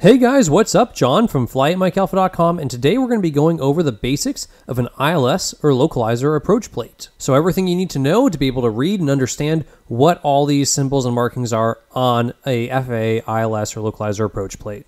Hey guys, what's up? John from flyatmikealpha.com, and today we're going to be going over the basics of an ILS or localizer approach plate. So, everything you need to know to be able to read and understand what all these symbols and markings are on a FAA, ILS, or localizer approach plate.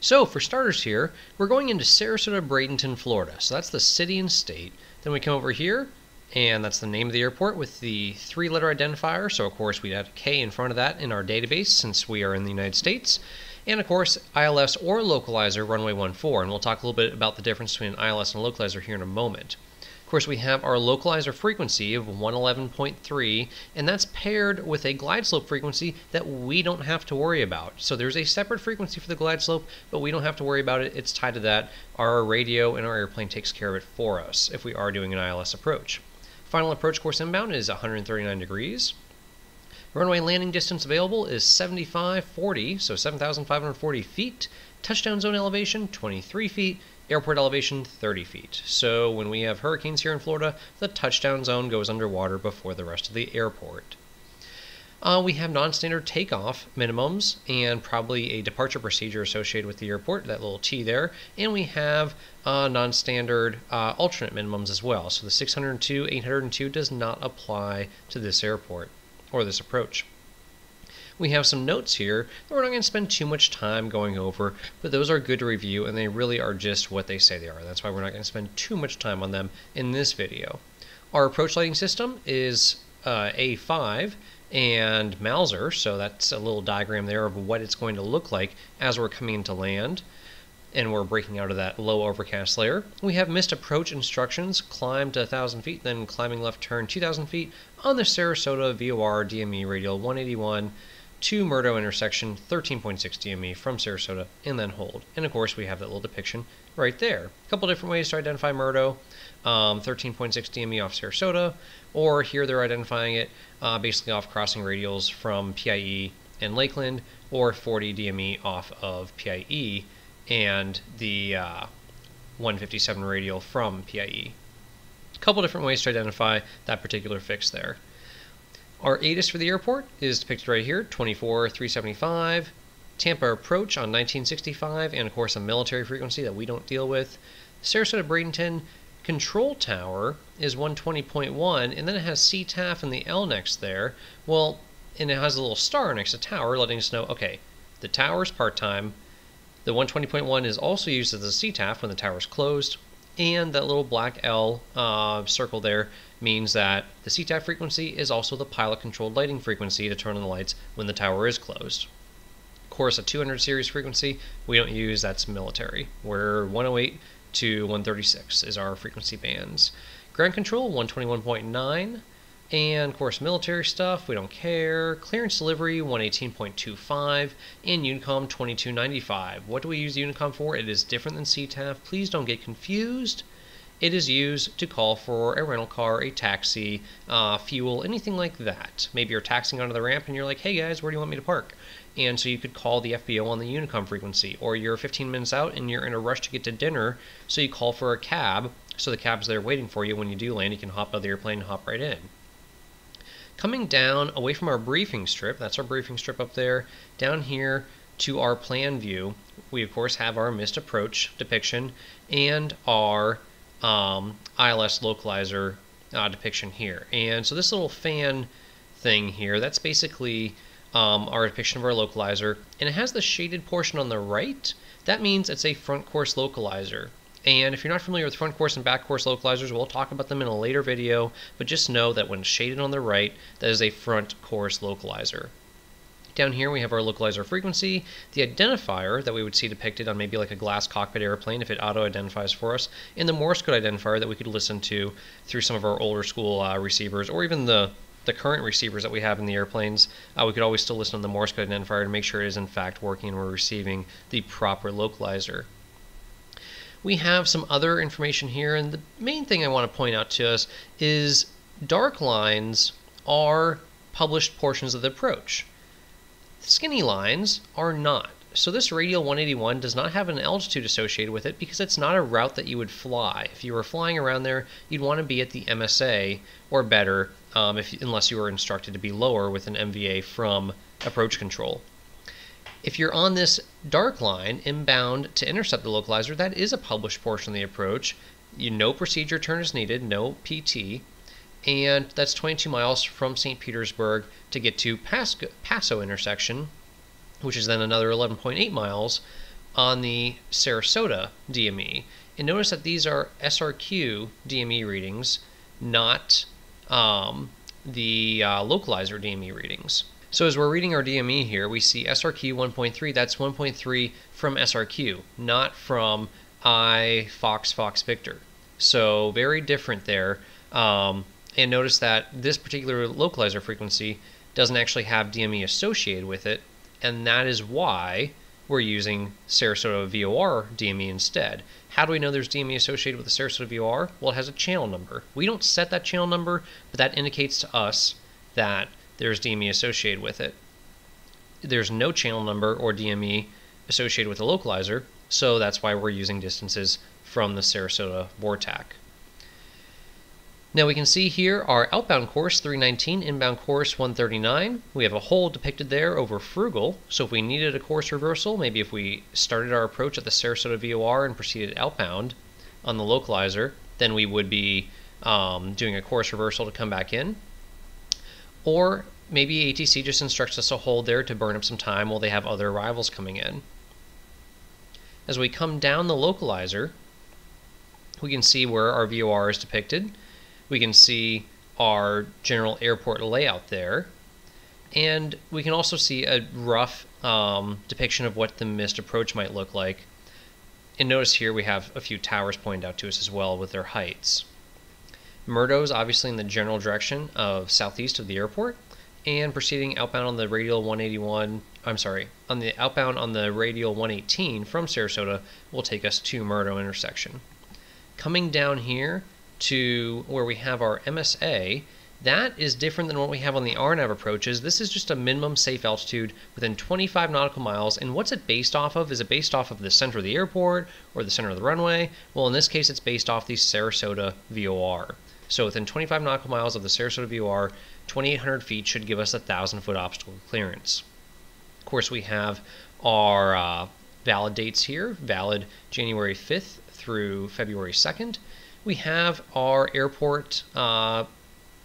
So, for starters here, we're going into Sarasota, Bradenton, Florida. So that's the city and state. Then we come over here, and that's the name of the airport with the three letter identifier. So, of course, we'd add a K in front of that in our database since we are in the United States. And, of course, ILS or localizer runway 14. And we'll talk a little bit about the difference between ILS and localizer here in a moment. Of course, we have our localizer frequency of 111.3, and that's paired with a glide slope frequency that we don't have to worry about. So there's a separate frequency for the glide slope, but we don't have to worry about it. It's tied to that. Our radio and our airplane takes care of it for us if we are doing an ILS approach. Final approach course inbound is 139 degrees. Runway landing distance available is 7540, so 7,540 feet. Touchdown zone elevation 23 feet. Airport elevation 30 feet. So when we have hurricanes here in Florida, the touchdown zone goes underwater before the rest of the airport. Uh, we have non-standard takeoff minimums and probably a departure procedure associated with the airport, that little T there. And we have uh, non-standard uh, alternate minimums as well. So the 602, 802 does not apply to this airport or this approach. We have some notes here that we're not going to spend too much time going over, but those are good to review and they really are just what they say they are. That's why we're not going to spend too much time on them in this video. Our approach lighting system is uh, A5 and MALSR, so that's a little diagram there of what it's going to look like as we're coming into land and we're breaking out of that low overcast layer. We have missed approach instructions, climb to 1,000 feet, then climbing left turn 2,000 feet on the Sarasota VOR DME radial 181 to Murdo intersection 13.6 DME from Sarasota and then hold. And of course we have that little depiction right there. A couple different ways to identify Murdo. Um, 13.6 DME off Sarasota, or here they're identifying it uh, basically off crossing radials from PIE and Lakeland, or 40 DME off of PIE and the uh, 157 radial from PIE. A couple different ways to identify that particular fix there. Our ATIS for the airport is depicted right here, 24375. Tampa approach on 1965, and of course a military frequency that we don't deal with. Sarasota Bradenton control tower is 120.1, and then it has CTAF and the L next there. Well, and it has a little star next to tower, letting us know, okay, the tower is part-time. The 120.1 is also used as a CTAF when the tower is closed, and that little black L uh, circle there means that the CTAF frequency is also the pilot controlled lighting frequency to turn on the lights when the tower is closed. Of course, a 200 series frequency we don't use, that's military. We're 108 to 136 is our frequency bands. Ground control 121.9, and of course military stuff we don't care. Clearance delivery 118.25, and Unicom 2295. What do we use Unicom for? It is different than CTAF. Please don't get confused. It is used to call for a rental car, a taxi, uh, fuel, anything like that. Maybe you're taxing onto the ramp and you're like, hey guys, where do you want me to park? And so you could call the FBO on the Unicom frequency. Or you're 15 minutes out and you're in a rush to get to dinner, so you call for a cab. So the cab's there waiting for you. When you do land, you can hop out of the airplane and hop right in. Coming down away from our briefing strip, that's our briefing strip up there, down here to our plan view, we of course have our missed approach depiction and our um, ILS localizer uh, depiction here. And so this little fan thing here, that's basically um, our depiction of our localizer. And it has the shaded portion on the right. That means it's a front course localizer. And if you're not familiar with front course and back course localizers, we'll talk about them in a later video, but just know that when shaded on the right, that is a front course localizer. Down here we have our localizer frequency, the identifier that we would see depicted on maybe like a glass cockpit airplane if it auto-identifies for us, and the Morse code identifier that we could listen to through some of our older school uh, receivers or even the the current receivers that we have in the airplanes, uh, we could always still listen to the Morse code identifier to make sure it is in fact working and we're receiving the proper localizer. We have some other information here, and the main thing I want to point out to us is dark lines are published portions of the approach. Skinny lines are not. So this radial 181 does not have an altitude associated with it because it's not a route that you would fly. If you were flying around there, you'd want to be at the MSA or better, um, if, unless you were instructed to be lower with an MVA from approach control. If you're on this dark line inbound to intercept the localizer, that is a published portion of the approach. You, no procedure turn is needed, no PT, and that's 22 miles from St. Petersburg to get to Paso intersection, which is then another 11.8 miles on the Sarasota DME. And notice that these are SRQ DME readings, not um, the uh, localizer DME readings. So as we're reading our DME here, we see SRQ 1.3, that's 1.3 from SRQ, not from I, Fox, Fox, Victor. So very different there. Um, and notice that this particular localizer frequency doesn't actually have DME associated with it, and that is why we're using Sarasota VOR DME instead. How do we know there's DME associated with the Sarasota VOR? Well, it has a channel number. We don't set that channel number, but that indicates to us that there's DME associated with it. There's no channel number or DME associated with the localizer, so that's why we're using distances from the Sarasota VORTAC. Now we can see here our outbound course 319, inbound course 139. We have a hole depicted there over Frugal, so if we needed a course reversal, maybe if we started our approach at the Sarasota VOR and proceeded outbound on the localizer, then we would be um, doing a course reversal to come back in. Or maybe ATC just instructs us to hold there to burn up some time while they have other arrivals coming in. As we come down the localizer, we can see where our VOR is depicted. We can see our general airport layout there. And we can also see a rough um, depiction of what the missed approach might look like. And notice here we have a few towers pointed out to us as well with their heights. Murdo is obviously in the general direction of southeast of the airport, and proceeding outbound on the radial 181, I'm sorry, on the outbound on the radial 118 from Sarasota will take us to Murdo intersection. Coming down here to where we have our MSA, that is different than what we have on the RNAV approaches. This is just a minimum safe altitude within 25 nautical miles. And what's it based off of? Is it based off of the center of the airport or the center of the runway? Well, in this case, it's based off the Sarasota VOR. So within 25 nautical miles of the Sarasota VOR, 2,800 feet should give us a 1,000 foot obstacle clearance. Of course, we have our uh, valid dates here, valid January 5th through February 2nd. We have our airport uh,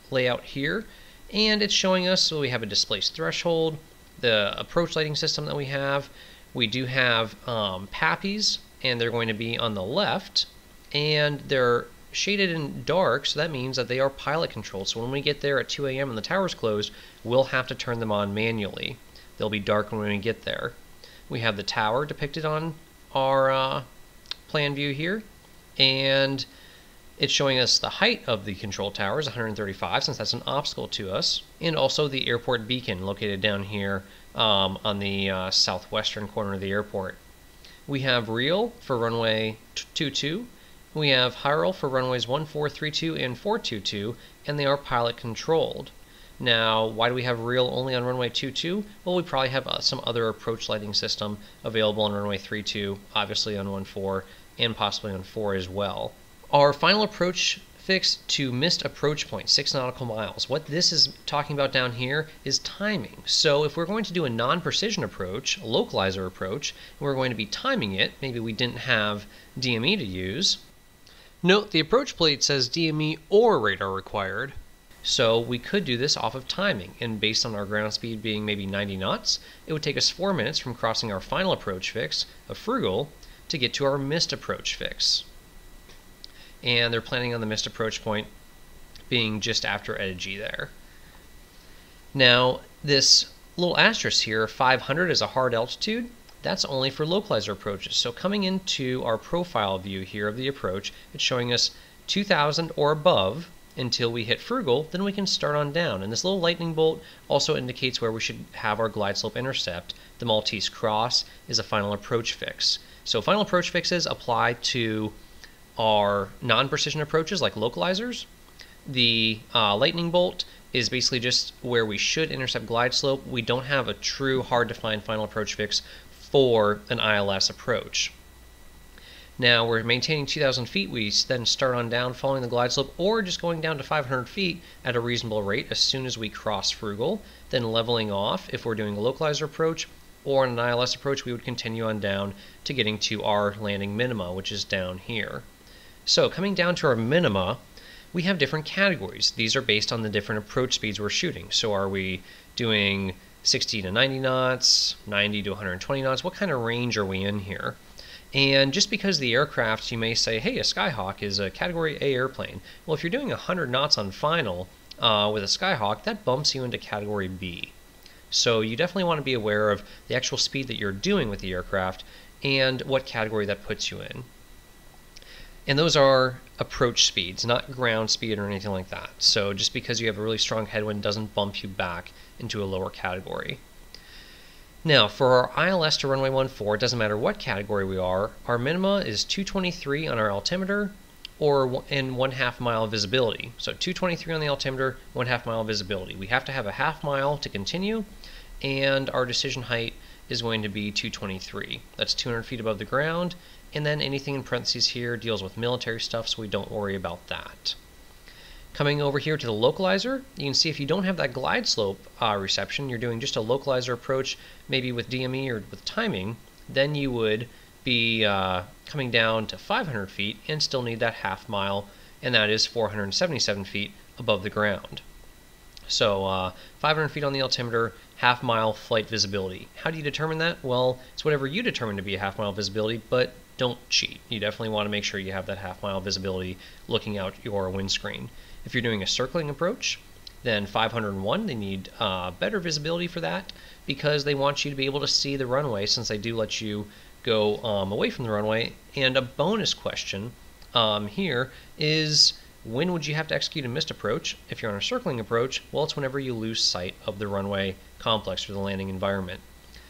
layout here, and it's showing us, so we have a displaced threshold, the approach lighting system that we have. We do have um, PAPIs, and they're going to be on the left, and they're shaded in dark, so that means that they are pilot controlled. So when we get there at 2 a.m. and the tower's closed, we'll have to turn them on manually. They'll be dark when we get there. We have the tower depicted on our uh, plan view here, and it's showing us the height of the control tower is 135 since that's an obstacle to us, and also the airport beacon located down here um, on the uh, southwestern corner of the airport. We have REIL for runway 22 we have HIRL for runways 1432 and 422, and they are pilot controlled. Now, why do we have REIL only on runway 22? Well, we probably have uh, some other approach lighting system available on runway 32, obviously on 14, and possibly on 4 as well. Our final approach fix to missed approach point, 6 nautical miles. What this is talking about down here is timing. So if we're going to do a non-precision approach, a localizer approach, we're going to be timing it, maybe we didn't have DME to use, Note the approach plate says DME or radar required. So we could do this off of timing, and based on our ground speed being maybe 90 knots, it would take us 4 minutes from crossing our final approach fix of Frugal to get to our missed approach fix. And they're planning on the missed approach point being just after Etegi there. Now, this little asterisk here, 500 is a hard altitude, that's only for localizer approaches. So coming into our profile view here of the approach, it's showing us 2000 or above until we hit frugal, then we can start on down. And this little lightning bolt also indicates where we should have our glide slope intercept. The Maltese cross is a final approach fix. So final approach fixes apply to our non-precision approaches like localizers. The uh, lightning bolt is basically just where we should intercept glide slope. We don't have a true hard to find final approach fix for an ILS approach. Now we're maintaining 2,000 feet. We then start on down following the glide slope or just going down to 500 feet at a reasonable rate as soon as we cross Frugal, then leveling off if we're doing a localizer approach or an ILS approach, we would continue on down to getting to our landing minima, which is down here. So coming down to our minima, we have different categories. These are based on the different approach speeds we're shooting. So are we doing 60 to 90 knots, 90 to 120 knots? What kind of range are we in here? And just because the aircraft, you may say, hey, a Skyhawk is a Category A airplane. Well, if you're doing 100 knots on final uh, with a Skyhawk, that bumps you into Category B. So you definitely want to be aware of the actual speed that you're doing with the aircraft and what category that puts you in. And those are approach speeds, not ground speed or anything like that. So just because you have a really strong headwind doesn't bump you back into a lower category. Now, for our ILS to runway 14, it doesn't matter what category we are, our minima is 223 on our altimeter or in one half mile visibility. So 223 on the altimeter, one half mile visibility. We have to have a half mile to continue, and our decision height is going to be 223. That's 200 feet above the ground, and then anything in parentheses here deals with military stuff, so we don't worry about that. Coming over here to the localizer, you can see if you don't have that glide slope uh, reception, you're doing just a localizer approach, maybe with DME or with timing, then you would be uh, coming down to 500 feet and still need that half mile, and that is 477 feet above the ground. So uh, 500 feet on the altimeter, half mile flight visibility. How do you determine that? Well, it's whatever you determine to be a half mile visibility, but don't cheat. You definitely want to make sure you have that half mile visibility looking out your windscreen. If you're doing a circling approach, then 501, they need uh, better visibility for that because they want you to be able to see the runway since they do let you go um, away from the runway. And a bonus question um, here is when would you have to execute a missed approach? If you're on a circling approach, well, it's whenever you lose sight of the runway complex or the landing environment.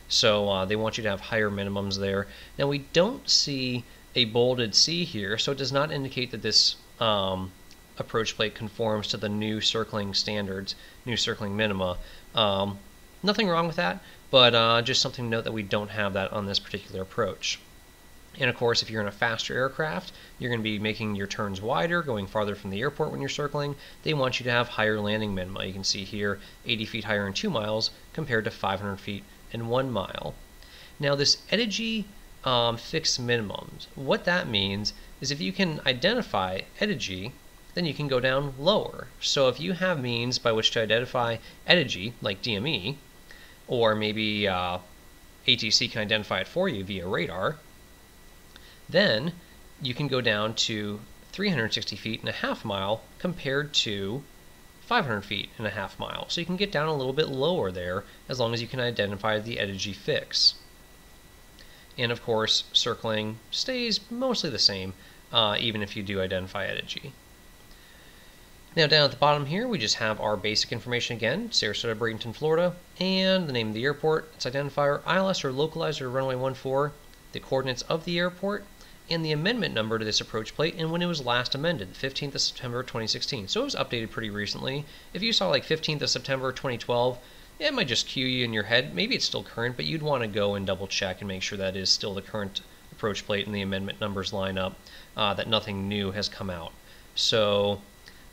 So uh, they want you to have higher minimums there. Now we don't see a bolded C here, so it does not indicate that this um, approach plate conforms to the new circling standards, new circling minima. Um, nothing wrong with that, but uh, just something to note that we don't have that on this particular approach. And of course, if you're in a faster aircraft, you're going to be making your turns wider, going farther from the airport when you're circling. They want you to have higher landing minima. You can see here 80 feet higher in 2 miles compared to 500 feet in 1 mile. Now, this EDIGI um, fixed minimums, what that means is if you can identify EDIGI then you can go down lower. So if you have means by which to identify EDIGI, like DME, or maybe uh, ATC can identify it for you via radar, then you can go down to 360 feet and a half mile compared to 500 feet and a half mile. So you can get down a little bit lower there as long as you can identify the EDIGI fix. And of course, circling stays mostly the same, uh, even if you do identify EDIGI. Now down at the bottom here, we just have our basic information again, Sarasota, Bradenton, Florida, and the name of the airport, its identifier, ILS or localizer runway 14, the coordinates of the airport, and the amendment number to this approach plate and when it was last amended, 15th of September 2016. So it was updated pretty recently. If you saw like 15th of September 2012, it might just cue you in your head. Maybe it's still current, but you'd want to go and double check and make sure that is still the current approach plate and the amendment numbers line up, uh, that nothing new has come out. So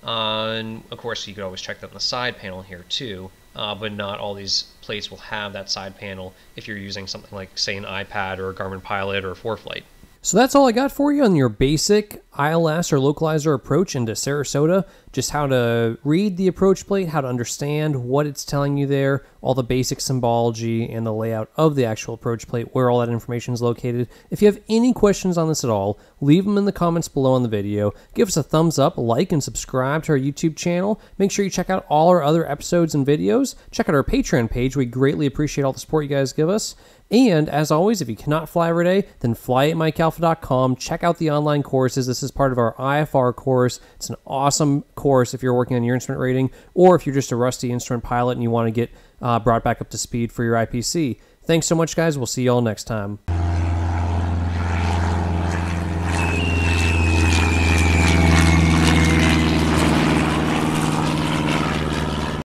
uh, of course, you could always check that on the side panel here too, uh, but not all these plates will have that side panel if you're using something like, say, an iPad or a Garmin Pilot or a ForeFlight. So that's all I got for you on your basic ILS or localizer approach into Sarasota. Just how to read the approach plate, how to understand what it's telling you there, all the basic symbology and the layout of the actual approach plate, where all that information is located. If you have any questions on this at all, leave them in the comments below on the video. Give us a thumbs up, like, and subscribe to our YouTube channel. Make sure you check out all our other episodes and videos. Check out our Patreon page. We greatly appreciate all the support you guys give us. And as always, if you cannot fly every day, then fly at MikeAlpha.com. Check out the online courses. This is part of our IFR course. It's an awesome course if you're working on your instrument rating or if you're just a rusty instrument pilot and you want to get uh, brought back up to speed for your IPC. Thanks so much, guys. We'll see you all next time.